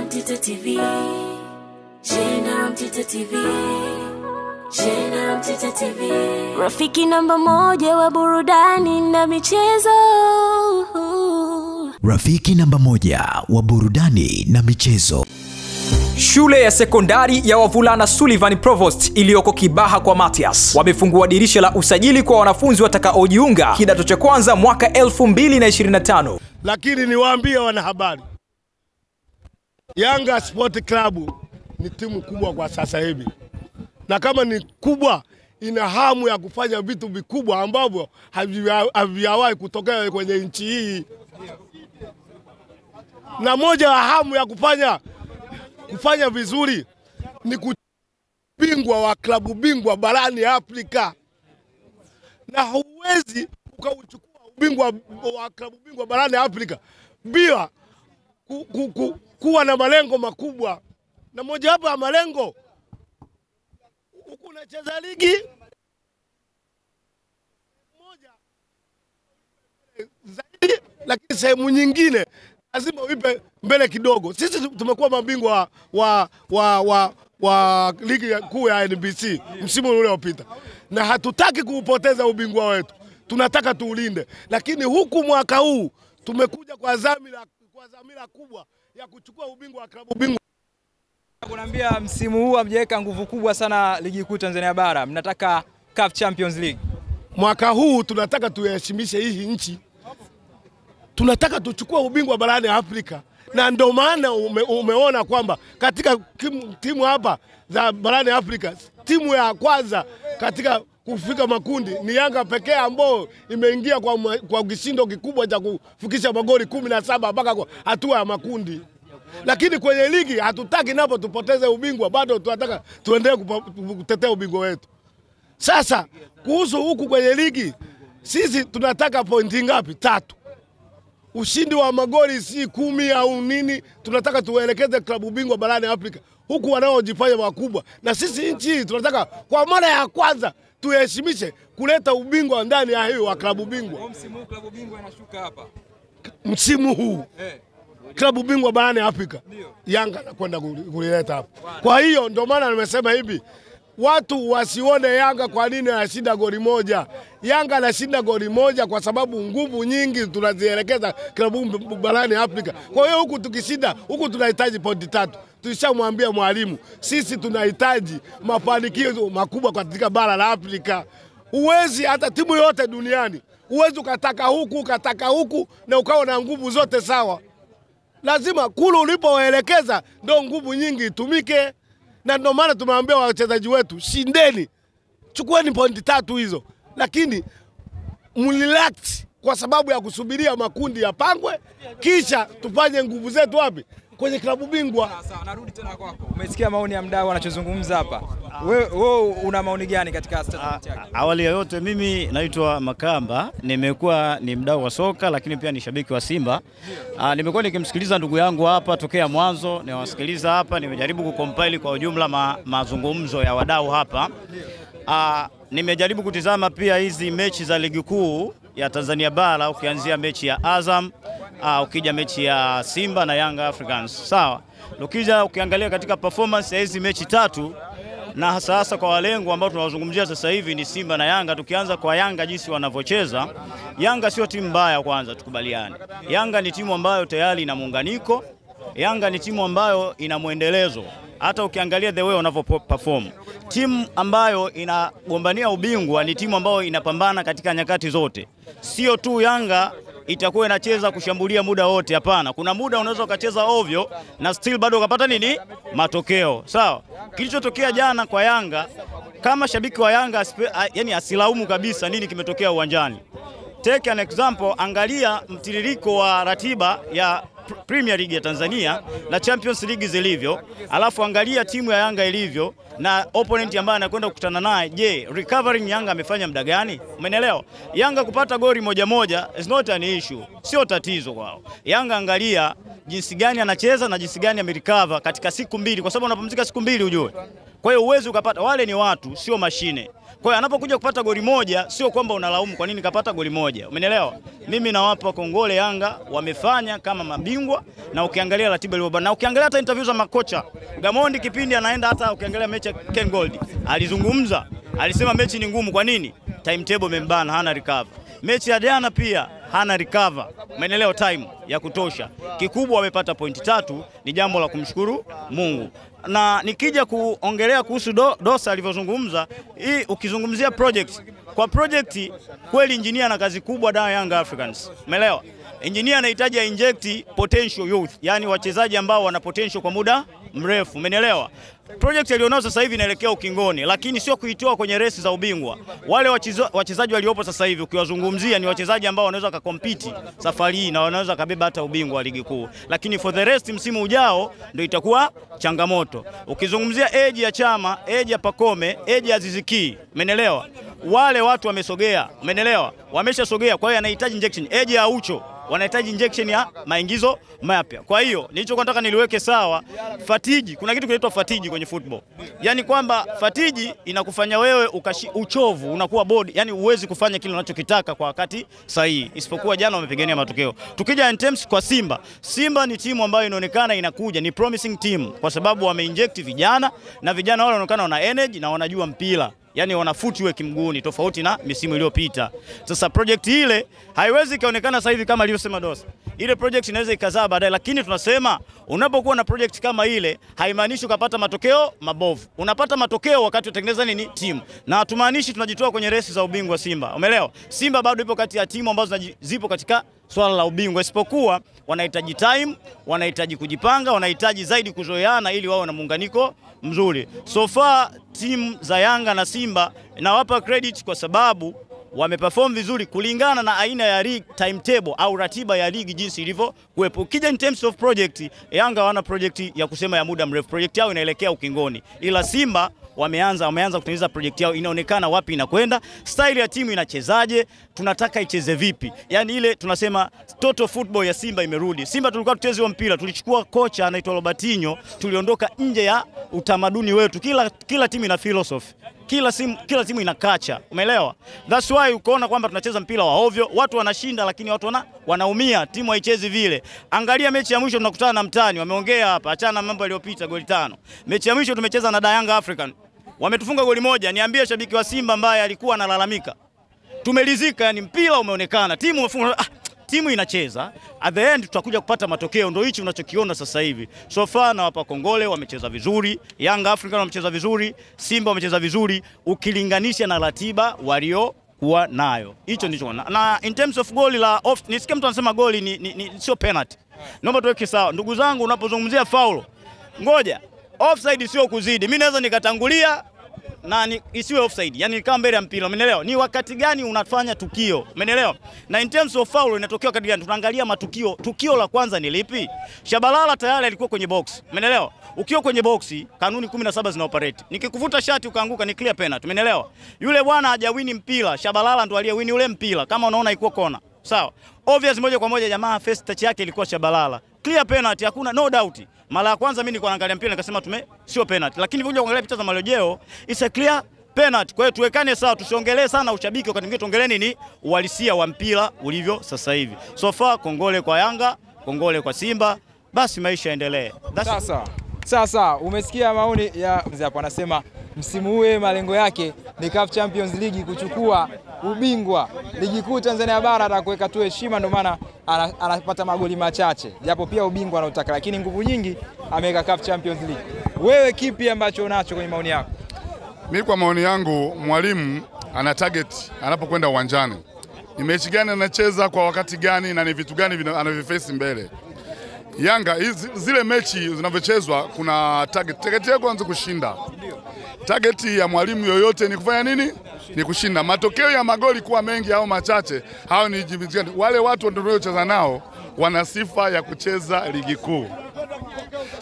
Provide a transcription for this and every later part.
Mtita TV. TV. TV. Rafiki namba moja wa burudani na michezo. Rafiki namba moja wa burudani na michezo. Shule ya sekondari ya wavulana Sullivan Provost iliyoko Kibaha kwa Matias wamefungua dirisha la usajili kwa wanafunzi watakaojiunga kidato cha kwanza mwaka 2025. lakini niwaambie wanahabari, Yanga Sport Club ni timu kubwa kwa sasa hivi, na kama ni kubwa, ina hamu ya kufanya vitu vikubwa ambavyo havija- havijawahi kutokea kwenye nchi hii, na moja ya hamu ya kufanya kufanya vizuri ni kubingwa wa klabu bingwa barani Afrika, na huwezi ukauchukua ubingwa wa klabu bingwa barani Afrika bila ku, ku, ku, kuwa na malengo makubwa, na mojawapo ya malengo kunacheza unacheza ligi moja zaidi, lakini sehemu nyingine lazima uipe mbele kidogo. Sisi tumekuwa mabingwa wa, wa, wa, wa ligi kuu ya NBC msimu uliopita, na hatutaki kuupoteza ubingwa wetu, tunataka tuulinde. Lakini huku mwaka huu tumekuja kwa dhamira kwa dhamira kubwa ya kuchukua ubingwa wa klabu bingwa. Kunaambia msimu huu amjaweka nguvu kubwa sana ligi kuu Tanzania bara, mnataka CAF Champions League. mwaka huu tunataka tuheshimishe hii nchi, tunataka tuchukue ubingwa barani Afrika, na ndio maana ume, umeona kwamba katika timu, timu hapa za barani Afrika timu ya kwanza katika kufika makundi ni Yanga pekee ambao imeingia kwa, kwa kishindo kikubwa cha kufikisha magoli kumi na saba mpaka hatua ya makundi lakini kwenye ligi hatutaki napo tupoteze ubingwa, bado tunataka tuendelee kutetea ubingwa wetu. Sasa kuhusu huku kwenye ligi, sisi tunataka pointi ngapi? Tatu. Ushindi wa magoli si kumi au nini, tunataka tuelekeze klabu bingwa barani Afrika, huku wanaojifanya wakubwa, na sisi nchi hii tunataka kwa mara ya kwanza tuheshimishe kuleta ubingwa ndani ya hiyo wa klabu bingwa Msimu huu klabu bingwa inashuka hapa. msimu huu klabu bingwa barani Afrika Yanga nakwenda kulileta hapa. Kwa hiyo ndio maana nimesema hivi, watu wasione Yanga kwa nini anashinda goli moja. Yanga anashinda goli moja kwa sababu nguvu nyingi tunazielekeza klabu barani Afrika. Kwa hiyo huku tukishinda, huku tunahitaji pointi tatu. Tulishamwambia mwalimu, sisi tunahitaji mafanikio makubwa katika bara la Afrika. Huwezi hata timu yote duniani, huwezi ukataka huku ukataka huku na ukawa na nguvu zote sawa lazima kule ulipowaelekeza ndo nguvu nyingi itumike, na ndio maana tumewaambia wachezaji wetu, shindeni, chukueni pointi tatu hizo, lakini mrelax kwa sababu ya kusubiria makundi yapangwe, kisha tufanye nguvu zetu wapi? Kwenye klabu bingwa. Sawa, narudi tena kwako. Umesikia maoni ya mdau anachozungumza hapa. Wewe we, una maoni gani katika statement yake? Awali ya yote mimi naitwa Makamba, nimekuwa ni mdau wa soka lakini pia ni shabiki wa Simba. Aa, nimekuwa nikimsikiliza ndugu yangu hapa tokea mwanzo, niwasikiliza hapa, nimejaribu kukompile kwa ujumla ma, mazungumzo ya wadau hapa. Aa, nimejaribu kutizama pia hizi mechi za ligi kuu ya Tanzania bara ukianzia mechi ya Azam aa, ukija mechi ya Simba na Young Africans. Sawa. Ukija ukiangalia katika performance ya hizi mechi tatu na hasa hasa kwa walengo ambao tunawazungumzia sasa hivi ni Simba na Yanga. Tukianza kwa Yanga jinsi wanavyocheza, Yanga sio timu mbaya, kwanza tukubaliane. Yanga ni timu ambayo tayari ina muunganiko. Yanga ni timu ambayo ina mwendelezo, hata ukiangalia the way wanavyo perform. Timu ambayo inagombania ubingwa ni timu ambayo inapambana katika nyakati zote, sio tu Yanga itakuwa inacheza kushambulia muda wote. Hapana, kuna muda unaweza ukacheza ovyo na still bado ukapata nini matokeo. Sawa, kilichotokea jana kwa Yanga, kama shabiki wa Yanga aspe, a, yani asilaumu kabisa nini kimetokea uwanjani. Take an example, angalia mtiririko wa ratiba ya Premier League ya Tanzania na Champions League zilivyo, alafu angalia timu ya Yanga ilivyo na opponent ambaye anakwenda kukutana naye. Je, recovering Yanga amefanya muda gani? Umeelewa? Yanga kupata goli moja moja is not an issue, sio tatizo kwao. Yanga angalia jinsi gani anacheza na jinsi gani amerecover katika siku mbili, kwa sababu unapumzika siku mbili ujue Kwa hiyo uwezi ukapata, wale ni watu, sio mashine. Kwa hiyo anapokuja kupata goli moja, sio kwamba unalaumu kwa nini kapata goli moja, umenielewa? Mimi nawapa kongole Yanga, wamefanya kama mabingwa, na ukiangalia ratiba ilivyo, na ukiangalia hata interview za makocha Gamondi kipindi anaenda, hata ukiangalia mechi ya Ken Gold alizungumza, alisema mechi ni ngumu. Kwa nini? Timetable imembana, hana recover. Mechi ya jana pia hana recover, umeelewa, time ya kutosha. Kikubwa wamepata pointi tatu, ni jambo la kumshukuru Mungu. Na nikija kuongelea kuhusu do, Dosa alivyozungumza, hii ukizungumzia project kwa project, kweli injinia na kazi kubwa da Young Africans, umeelewa. Injinia anahitaji inject potential youth, yani wachezaji ambao wana potential kwa muda mrefu, umenielewa. Project alionao sasa hivi inaelekea ukingoni, lakini sio kuitoa kwenye resi za ubingwa. Wale wachezaji waliopo sasa hivi ukiwazungumzia ni wachezaji ambao wanaweza wakakompiti safari hii na wanaweza kabeba hata ubingwa wa ligi kuu, lakini for the rest msimu ujao ndio itakuwa changamoto. Ukizungumzia eji ya Chama, eji ya Pakome, eji ya Ziziki, umeelewa? Wale watu wamesogea, umeelewa? Wameshasogea, kwa hiyo anahitaji injection. Eji ya Ucho wanahitaji injection ya maingizo mapya. Kwa hiyo nilichokuwa nataka niliweke sawa, fatiji, kuna kitu kinaitwa fatiji kwenye football, yaani kwamba fatiji inakufanya wewe ukashi, uchovu unakuwa bodi, yani uwezi kufanya kile unachokitaka kwa wakati sahihi, isipokuwa jana wamepigania matokeo. Tukija in terms kwa Simba, Simba ni timu ambayo inaonekana inakuja, ni promising team kwa sababu wameinject vijana na vijana wale wanaonekana wana energy na wanajua mpira yani wanafuti footwork mguuni tofauti na misimu iliyopita. Sasa project ile haiwezi ikaonekana sasa hivi kama alivyosema Dosa. Ile project inaweza ikazaa baadaye, lakini tunasema unapokuwa na project kama ile haimaanishi ukapata matokeo mabovu. Unapata matokeo wakati unatengeneza nini timu, na tumaanishi tunajitoa kwenye resi za ubingwa Simba. Umeelewa? Simba bado ipo kati ya timu ambazo zipo katika swala la ubingwa, isipokuwa wanahitaji time, wanahitaji kujipanga, wanahitaji zaidi kuzoeana ili wawe na muunganiko mzuri. So far timu za Yanga na Simba nawapa credit kwa sababu wameperform vizuri kulingana na aina ya league timetable au ratiba ya ligi jinsi ilivyo kuwepo. Ukija in terms of project, Yanga hawana project ya kusema ya muda mrefu, project yao inaelekea ukingoni, ila Simba wameanza wameanza kutengeneza project yao, inaonekana wapi inakwenda, style ya timu inachezaje, tunataka icheze vipi. Yani ile tunasema total football ya Simba imerudi. Simba tulikuwa tucheze wa mpira, tulichukua kocha anaitwa Robertinho, tuliondoka nje ya utamaduni wetu. Kila, kila timu ina philosophy kila simu, kila timu inakacha, umeelewa? That's why ukoona kwamba tunacheza mpira wa ovyo, watu wanashinda, lakini watu wana, wanaumia, timu haichezi vile. Angalia mechi ya mwisho tunakutana na mtani, wameongea hapa, achana na mambo yaliyopita, goli tano. Mechi ya mwisho tumecheza na Yanga African, wametufunga goli moja. Niambie shabiki wa Simba ambaye alikuwa analalamika, tumelizika, yani mpira umeonekana, timu umefunga ah, timu inacheza at the end tutakuja kupata matokeo. Ndio hichi unachokiona sasa hivi. So far na wapa kongole, wamecheza vizuri. Young African wamecheza vizuri, Simba wamecheza vizuri ukilinganisha na ratiba walio kuwa nayo. Hicho ndicho na, na in terms of goli la off, nisikia mtu anasema goli ni, ni, ni sio penalty. Naomba tuweke sawa, ndugu zangu, unapozungumzia faulo, ngoja offside sio kuzidi. Mimi naweza nikatangulia na ni, isiwe offside, yani kama mbele ya mpira, umeelewa? Ni wakati gani unafanya tukio, umeelewa? Na in terms of foul inatokea wakati gani? Tunaangalia matukio. Tukio la kwanza ni lipi? Shabalala tayari alikuwa kwenye box, umeelewa? Ukiwa kwenye box kanuni 17 zina operate. Nikikuvuta shati ukaanguka ni clear penalty, umeelewa? Yule bwana hajawini mpira, Shabalala ndo aliyewini ule mpira, kama unaona ilikuwa kona. Sawa. Obvious moja kwa moja jamaa first touch yake ilikuwa Shabalala. Clear penalty, hakuna no doubt. Mara ya kwanza mimi nilikuwa naangalia mpira nikasema tume sio penalty, lakini vile kuangalia picha za marejeo it's a clear penalty. Kwa hiyo tuwekane sawa, tusiongelee sana ushabiki, wakati mwingine tuongelee nini uhalisia wa mpira ulivyo sasa hivi. So far kongole kwa Yanga, kongole kwa Simba, basi maisha yaendelee. Sasa sasa umesikia maoni ya hapo, anasema msimu huu malengo yake ni CAF Champions League kuchukua ubingwa ligi kuu Tanzania bara, atakuweka tu heshima, ndio maana anapata magoli machache, japo pia ubingwa anautaka, lakini nguvu nyingi ameweka CAF Champions League. Wewe kipi ambacho unacho kwenye maoni yako? Mi kwa maoni yangu, mwalimu ana target anapokwenda uwanjani, ni mechi gani anacheza kwa wakati gani na ni vitu gani anavyoface mbele. Yanga zile mechi zinavyochezwa, kuna target. Target yako anze kushinda. Target ya mwalimu yoyote ni kufanya nini? Ni kushinda. Matokeo ya magoli kuwa mengi au machache, hao ni. Wale watu tunaocheza nao wana sifa ya kucheza ligi kuu.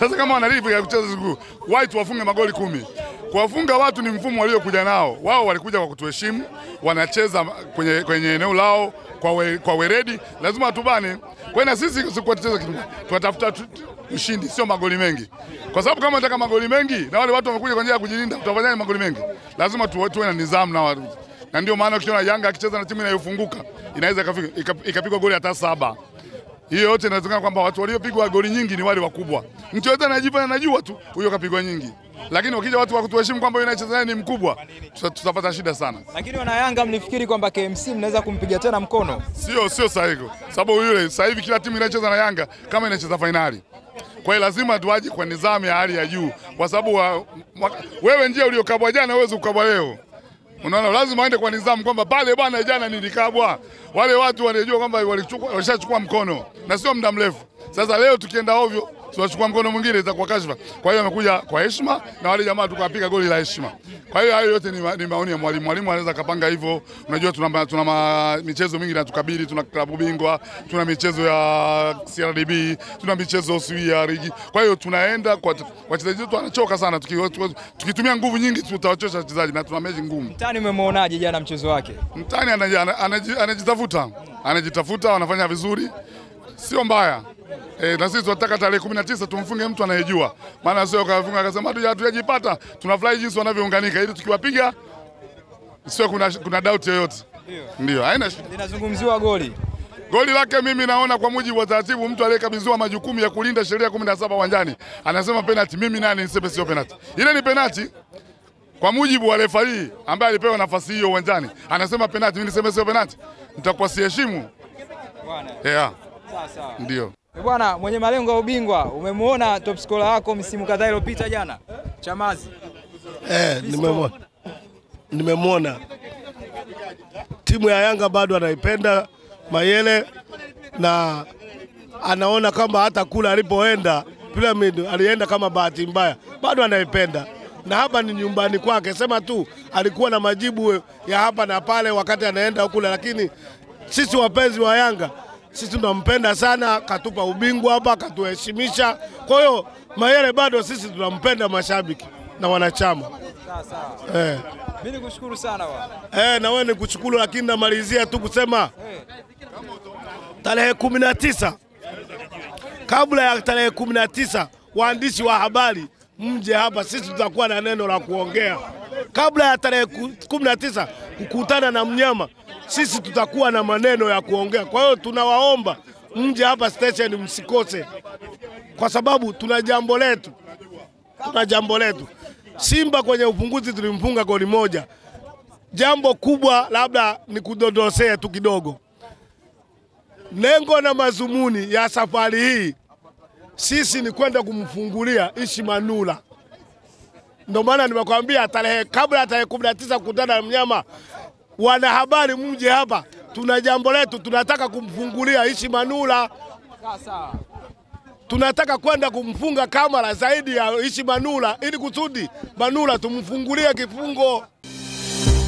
Sasa kama wana sifa ya kucheza siku why tuwafunge magoli kumi? Kuwafunga watu ni mfumo waliokuja nao. Wao walikuja kwa kutuheshimu, wanacheza kwenye, kwenye eneo lao kwa, we, kwa weredi, lazima tubane. Kwa na sisi sikuwa tucheza kitu, tunatafuta ushindi, sio magoli mengi, kwa sababu kama nataka magoli mengi na wale watu wamekuja kwa njia ya kujilinda, tutafanyaje magoli mengi? Lazima tuwe tuwe na nidhamu na watu, na ndio maana ukiona Yanga akicheza na timu inayofunguka inaweza ikapigwa goli hata saba. Hiyo yote inawezekana kwamba watu waliopigwa goli nyingi ni wale wakubwa. Mtu anajifanya anajua tu huyo kapigwa nyingi, lakini ukija watu wa kutuheshimu kwamba yule anayecheza naye ni mkubwa, tutapata shida sana. Lakini wana Yanga mlifikiri kwamba KMC mnaweza kumpiga tena mkono? Sio sio sahihi, sababu yule sasa hivi kila timu inacheza na Yanga kama inacheza fainali. Kwa hiyo lazima tuaje kwa nidhamu ya hali ya juu, kwa sababu wewe njia uliokabwa jana huwezi kukabwa leo. Unaona, lazima waende kwa nidhamu kwamba pale bwana, jana nilikabwa. Wale watu wanajua kwamba walichukua walishachukua mkono na sio muda mrefu. Sasa leo tukienda ovyo tunachukua mkono mwingine itakuwa kashfa. Kwa hiyo amekuja kwa heshima na wale jamaa tukapiga goli la heshima. Kwa hiyo hayo yote ni, ma, ni maoni ya mwalimu. Mwalimu anaweza kapanga hivyo. Unajua tuna, tuna ma, michezo mingi na tukabili, tuna klabu bingwa, tuna michezo ya CRDB, tuna michezo sijui ya ligi. Kwa hiyo tunaenda kwa wachezaji wetu wanachoka sana tuki- tuki- tukitumia nguvu nyingi tutawachosha wachezaji na tuna mechi ngumu. Mtani umemwonaje jana mchezo wake? Mtani anaji- ana- anaji- anajitafuta, anajitafuta, anafanya vizuri, sio mbaya. E, na sisi tunataka tarehe kumi na tisa tumfunge mtu anayejua, maana sio kafunga akasema hatuja- hatujajipata. Tunafurahi jinsi wanavyounganika ili tukiwapiga sio kuna, kuna doubt yoyote. Ndio, haina shida. Linazungumziwa goli. Goli lake mimi naona kwa mujibu wa taratibu, mtu aliyekabidhiwa majukumu ya kulinda sheria kumi na saba uwanjani anasema penalty. Mimi nani niseme sio penalty? Ile ni penalty kwa mujibu wa refari ambaye alipewa nafasi hiyo uwanjani, anasema penalty. Mimi niseme sio penalty? Nitakuwa siheshimu. Bwana, Yeah, sawa sawa. ndio. Eh, Bwana mwenye malengo ya ubingwa, umemwona top scorer wako msimu kadhaa iliyopita jana? Chamazi. Eh, nimemwona nimemwona. Timu ya Yanga bado anaipenda Mayele na anaona kama hata kule alipoenda Pyramid alienda kama bahati mbaya, bado anaipenda. Na hapa ni nyumbani kwake. Sema tu alikuwa na majibu ya hapa na pale wakati anaenda kule, lakini sisi wapenzi wa Yanga sisi tunampenda sana, katupa ubingwa hapa, katuheshimisha. Kwa hiyo Mayele bado sisi tunampenda, mashabiki na wanachama eh. Mimi nikushukuru sana bwana. Eh, na wewe nikushukuru, lakini namalizia tu kusema tarehe kumi na tisa kabla ya tarehe kumi na tisa waandishi wa habari mje hapa, sisi tutakuwa na neno la kuongea kabla ya tarehe ku- kumi na tisa kukutana na mnyama, sisi tutakuwa na maneno ya kuongea. Kwa hiyo tunawaomba mje hapa station, msikose, kwa sababu tuna jambo letu, tuna jambo letu. Simba kwenye upunguzi tulimfunga goli moja. Jambo kubwa labda ni kudondosea tu kidogo, lengo na mazumuni ya safari hii sisi ni kwenda kumfungulia Ishi Manula. Ndio maana nimekwambia tarehe kabla ya tarehe kumi na tisa kukutana na mnyama, wanahabari mje hapa, tuna jambo letu, tunataka kumfungulia Ishi Manula tunataka kwenda kumfunga kamera zaidi ya Ishi Manula ili kusudi Manula tumfungulie kifungo.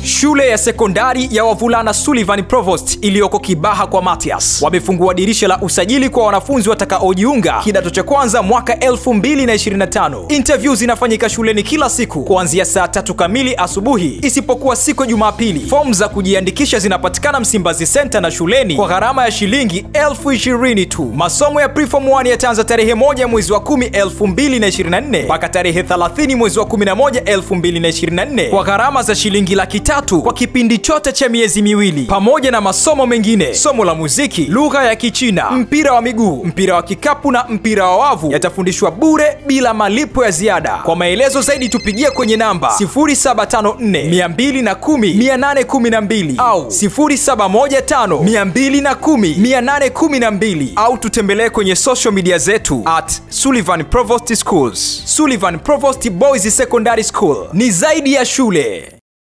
Shule ya sekondari ya wavulana Sullivan Provost iliyoko Kibaha kwa Matias wamefungua dirisha la usajili kwa wanafunzi watakaojiunga kidato cha kwanza mwaka 2025. Interview zinafanyika shuleni kila siku kuanzia saa tatu kamili asubuhi isipokuwa siku ya Jumapili. Fomu za kujiandikisha zinapatikana Msimbazi Center na shuleni kwa gharama ya shilingi elfu ishirini tu. Masomo ya Preform 1 yataanza tarehe moja mwezi wa 10 2024 mpaka tarehe 30 mwezi wa 11 2024 kwa gharama za shilingi laki tatu kwa kipindi chote cha miezi miwili. Pamoja na masomo mengine somo la muziki lugha ya kichina mpira wa miguu mpira wa kikapu na mpira wa wavu yatafundishwa bure bila malipo ya ziada. Kwa maelezo zaidi tupigie kwenye namba 0754210812 au 0715210812 au tutembelee kwenye social media zetu at Sullivan Provost Schools. Sullivan Provost Boys Secondary School. Ni zaidi ya shule